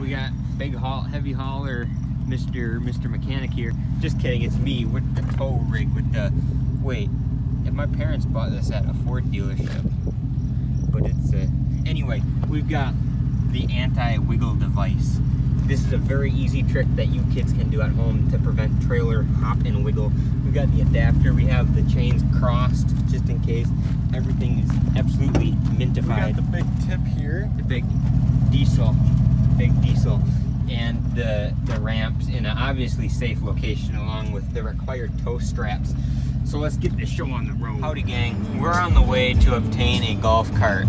We got big haul, heavy hauler, Mr. Mr. Mechanic here. Just kidding, it's me with the tow rig with the. Wait, if my parents bought this at a Ford dealership, but it's a. Anyway, we've got the anti-wiggle device. This is a very easy trick that you kids can do at home to prevent trailer hop and wiggle. We've got the adapter, we have the chains crossed just in case. Everything is absolutely mintified. We got the big tip here. the big diesel, big diesel, and the the ramps in an obviously safe location along with the required tow straps. So let's get this show on the road. Howdy gang, we're on the way to obtain a golf cart.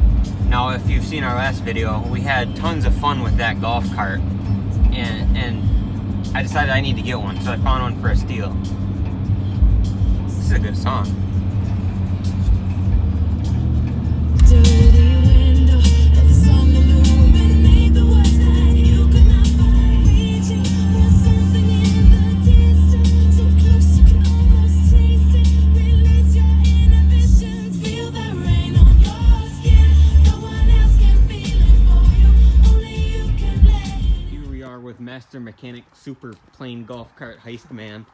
Now if you've seen our last video, we had tons of fun with that golf cart and and I decided I need to get one, so I found one for a steal. This is a good song. With Master Mechanic Super Plane Golf Cart Heist Man.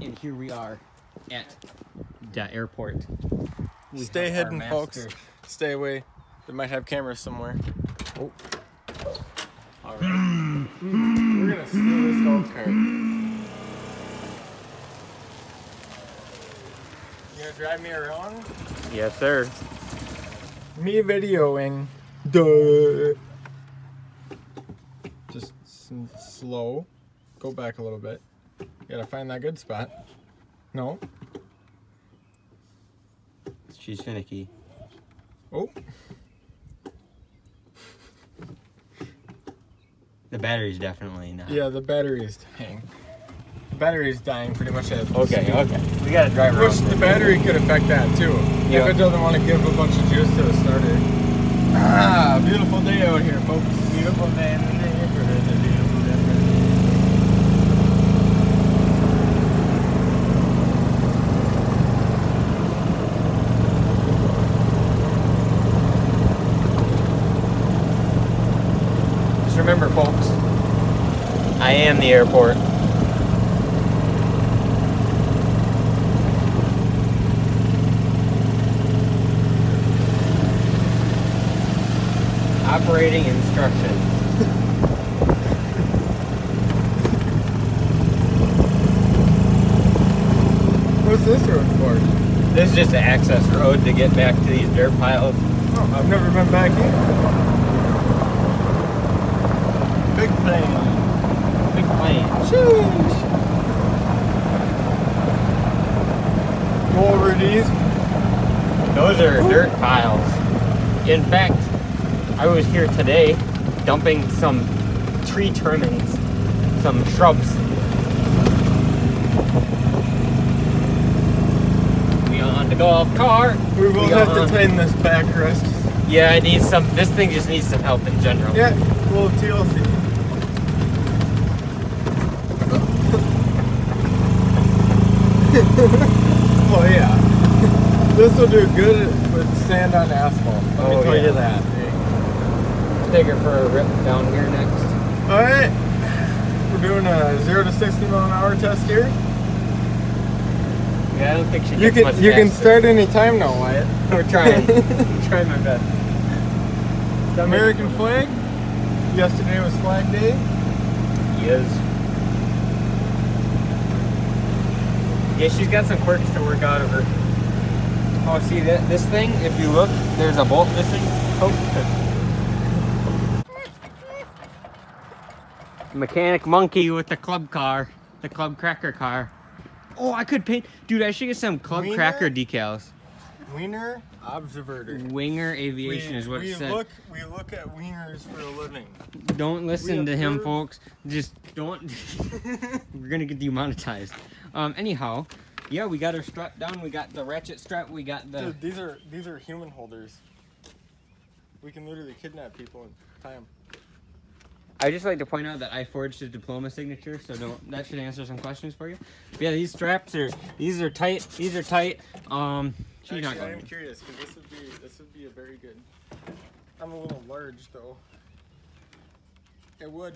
And here we are at the airport. We Stay hidden, folks. Stay away. They might have cameras somewhere. Oh. Alright. We're gonna steal this golf cart. You gonna drive me around? Yes, sir. Me videoing. Duh. Just s- slow. Go back a little bit. You gotta find that good spot. No. She's finicky. Oh. The battery's definitely not. Yeah, the battery is dying. The battery is dying pretty much as we Okay, speak. okay. We gotta drive around. the battery could affect that too. Yeah. If it doesn't want to give a bunch of juice to the starter. Ah, beautiful day out here, folks. Beautiful day in the neighborhood. a beautiful day. Just remember, folks, I am the airport. Operating instructions. What's this road for? This is just an access road to get back to these dirt piles. Oh, I've never been back here. Big plane. Plane. Sheesh. Go over these. Those are dirt piles. In fact, I was here today dumping some tree trimmings, some shrubs. We on the golf cart. We will We have on- to tighten this backrest. Yeah, I need some. This thing just needs some help in general. Yeah, little TLC. oh yeah. This will do good with sand on asphalt. Let Oh, me tell yeah. you that. Take her for a rip down here next. Alright. We're doing a zero to sixty mile an hour test here. Yeah, I don't think she You gets much can you can start any time now, Wyatt. We're trying. I'm trying my best. American flag. Yesterday was Flag Day. Yes. Yeah, she's got some quirks to work out of her. Oh, see that this thing? If you look, there's a bolt missing. Oh. Mechanic monkey with the club car, the club cracker car. Oh, I could paint, dude. I should get some club Wiener? cracker decals. Wiener Observator. Winger Aviation we, is what we it said. look we look at wieners for a living. Don't listen We to him, folks. Just don't. We're gonna get demonetized. Um. Anyhow, yeah, we got our strap down. We got the ratchet strap. We got the. Dude, these are these are human holders. We can literally kidnap people and tie them. I just like to point out that I forged his diploma signature, so don't. That should answer some questions for you. But yeah, these straps are. These are tight. These are tight. Um. She's not Actually, I going. am curious because this would be this would be a very good. I'm a little large though. It would.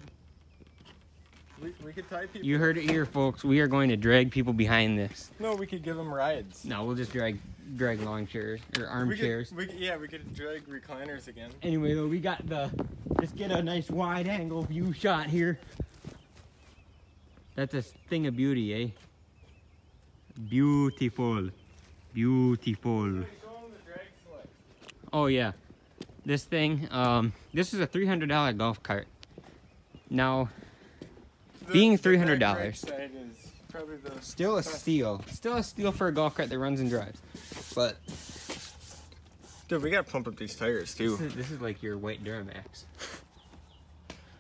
We, we could tie people. You heard it here, folks. We are going to drag people behind this. No, we could give them rides. No, we'll just drag drag lawn chairs or We armchairs. could, we, could- yeah, we could drag recliners again. Anyway, though, we got the. Let's get a nice wide angle view shot here. That's a thing of beauty, eh? Beautiful. Beautiful. Oh, yeah. This thing, um, this is a $300 golf cart. Now, Being The- the $300. back is the still a best. steal. Still a steal for a golf cart that runs and drives. But Dude, we gotta pump up these tires too. This is, this is like your white Duramax.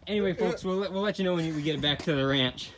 Anyway, folks, we'll, let- we'll let you know when we get it back to the ranch.